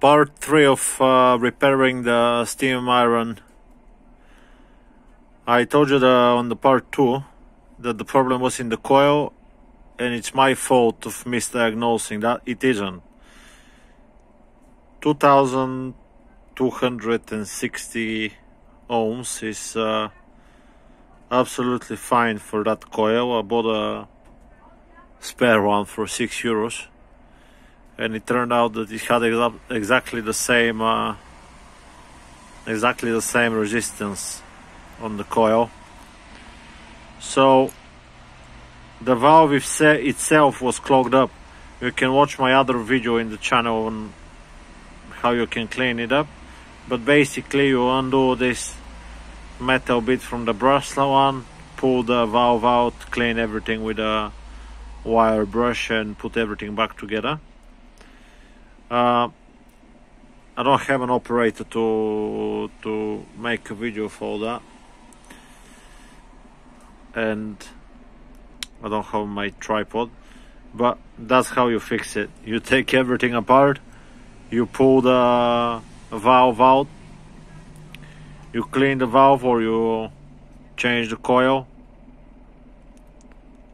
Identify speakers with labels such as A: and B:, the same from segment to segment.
A: part three of uh, repairing the steam iron. I told you the, on the part two that the problem was in the coil and it's my fault of misdiagnosing that it isn't. 2260 ohms is uh, absolutely fine for that coil. I bought a spare one for 6 euros and it turned out that it had exa exactly the same uh, exactly the same resistance on the coil. So the valve itself was clogged up. You can watch my other video in the channel on how you can clean it up. But basically you undo this metal bit from the Brasla one pull the valve out clean everything with a wire brush and put everything back together uh, I don't have an operator to to make a video for that. And I don't have my tripod but that's how you fix it. You take everything apart you pull the valve out you clean the valve or you change the coil.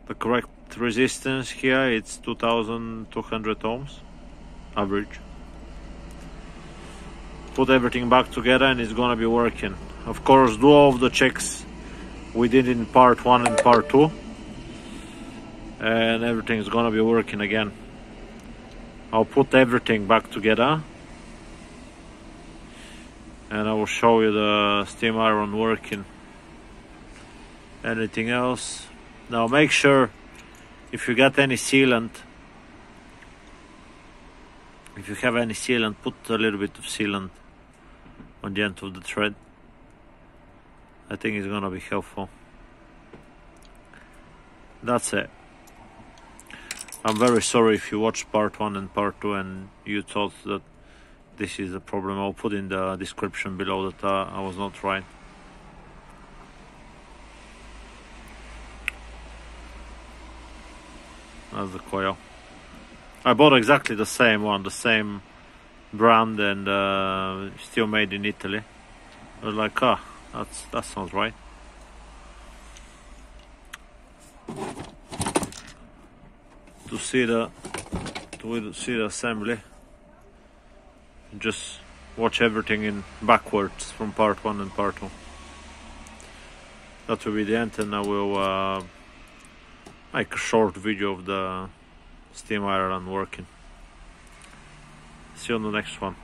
A: The correct resistance here it's 2200 ohms average. Put everything back together and it's gonna be working. Of course, do all the checks we did in part one and part two. And everything's gonna be working again. I'll put everything back together. And I will show you the steam iron working. Anything else? Now make sure if you got any sealant if you have any sealant, put a little bit of sealant on the end of the thread. I think it's gonna be helpful. That's it. I'm very sorry if you watched part one and part two and you thought that this is a problem. I'll put in the description below that uh, I was not right. That's the coil. I bought exactly the same one, the same brand and uh, still made in Italy. I was like, ah, that's that sounds right. To see the to see the assembly, just watch everything in backwards from part one and part two. That will be the end, and I will uh, make a short video of the steam iron working. See you on the next one.